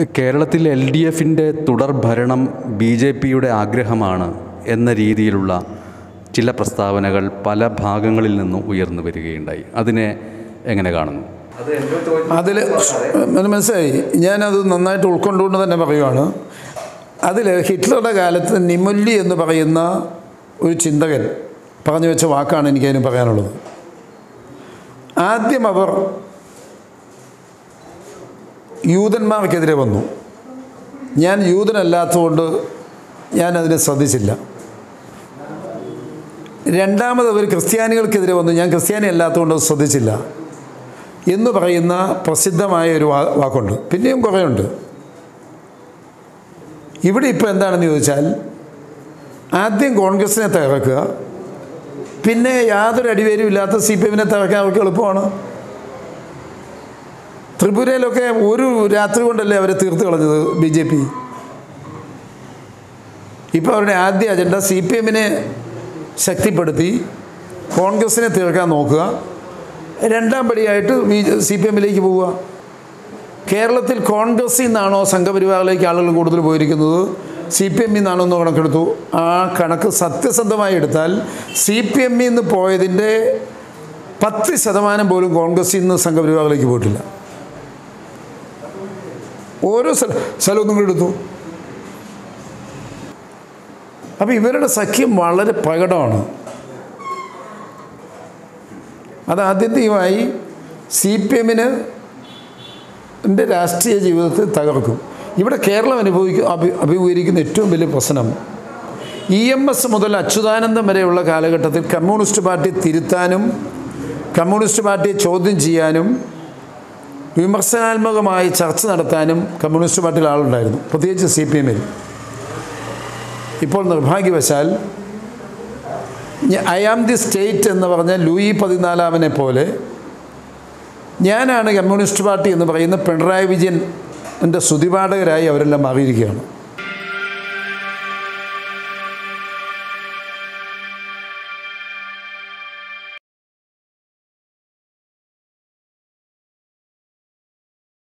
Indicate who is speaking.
Speaker 1: കേരളത്തിൽ L D എഫിന്റെ തുടർ ഭരണം ബി ജെ പിയുടെ ആഗ്രഹമാണ് എന്ന രീതിയിലുള്ള ചില പ്രസ്താവനകൾ പല ഭാഗങ്ങളിൽ നിന്നും ഉയർന്നു വരികയുണ്ടായി. അതിനെ എങ്ങനെ കാണുന്നു?
Speaker 2: അതിൽ മനസ്സിലായി. ഞാനത് നന്നായിട്ട് ഉൾക്കൊണ്ടുകൊണ്ട് തന്നെ പറയുവാണ്. അതിൽ ഹിറ്റ്ലറുടെ കാലത്ത് നിമുല്ലി എന്ന് പറയുന്ന ഒരു ചിന്തകൻ പറഞ്ഞു വെച്ച വാക്കാണ് എനിക്കതിന് പറയാനുള്ളത്. ആദ്യം അവർ യൂതന്മാർക്കെതിരെ വന്നു. ഞാൻ യൂതനല്ലാത്തതുകൊണ്ട് ഞാൻ അതിനെ ശ്രദ്ധിച്ചില്ല. രണ്ടാമത് അവർ ക്രിസ്ത്യാനികൾക്കെതിരെ വന്നു. ഞാൻ ക്രിസ്ത്യാനി അല്ലാത്തതുകൊണ്ട് ശ്രദ്ധിച്ചില്ല എന്ന് പറയുന്ന പ്രസിദ്ധമായ ഒരു വാക്കുണ്ട്. പിന്നെയും കുറേയുണ്ട്. ഇവിടെ ഇപ്പോൾ എന്താണെന്ന് ചോദിച്ചാൽ ആദ്യം കോൺഗ്രസിനെ തകർക്കുക പിന്നെ യാതൊരു അടിവേരും ഇല്ലാത്ത സി പി എമ്മിനെ തകർക്കാൻ അവർക്ക് എളുപ്പമാണ്. ത്രിപുരയിലൊക്കെ ഒരു രാത്രി കൊണ്ടല്ലേ അവരെ തീർത്ത് കളഞ്ഞത് ബി ജെ പി? ഇപ്പോൾ അവരുടെ ആദ്യ അജണ്ട സി പി എമ്മിനെ ശക്തിപ്പെടുത്തി കോൺഗ്രസിനെ തീർക്കാൻ നോക്കുക. രണ്ടാം പടിയായിട്ട് ബി സി പി എമ്മിലേക്ക് പോവുക. കേരളത്തിൽ കോൺഗ്രസിൽ നിന്നാണോ സംഘപരിവാറിലേക്ക് ആളുകൾ കൂടുതൽ പോയിരിക്കുന്നത്? സി പി എമ്മിൽ നിന്നാണോ എന്ന് കണക്കെടുത്തു. ആ കണക്ക് സത്യസന്ധമായി എടുത്താൽ സി പി എമ്മിൽ നിന്ന് പോയതിന്റെ പത്ത് ശതമാനം പോലും കോൺഗ്രസിൽ നിന്ന് സംഘപരിവാറിലേക്ക് പോയിട്ടില്ല. ഓരോ സ്ഥല സ്ഥലവും നിങ്ങൾ എടുത്തു. അപ്പോൾ ഇവരുടെ സഖ്യം വളരെ പ്രകടമാണ്. അത് ആദ്യത്തെയുമായി സി പി എമ്മിന് രാഷ്ട്രീയ ജീവിതത്തെ തകർക്കും. ഇവിടെ കേരളം അനുഭവിക്കും അഭി അഭിമുഖീകരിക്കുന്ന ഏറ്റവും വലിയ പ്രശ്നം ഇ എം എസ് മുതൽ അച്യുതാനന്ദം വരെയുള്ള കാലഘട്ടത്തിൽ കമ്മ്യൂണിസ്റ്റ് പാർട്ടി തിരുത്താനും കമ്മ്യൂണിസ്റ്റ് പാർട്ടിയെ ചോദ്യം ചെയ്യാനും വിമർശനാത്മകമായി ചർച്ച നടത്താനും കമ്മ്യൂണിസ്റ്റ് പാർട്ടിയിൽ ആളുണ്ടായിരുന്നു. പ്രത്യേകിച്ച് സി പി എമ്മിൽ. ഇപ്പോൾ നിർഭാഗ്യവശാൽ ഐ ആം ദി സ്റ്റേറ്റ് എന്ന് പറഞ്ഞ ലൂയി പതിനാലാമനെ പോലെ ഞാനാണ് കമ്മ്യൂണിസ്റ്റ് പാർട്ടി എന്ന് പറയുന്ന പിണറായി വിജയൻ എന്റെ സ്തുതിപാഠകരായി അവരെല്ലാം മാറിയിരിക്കുകയാണ്.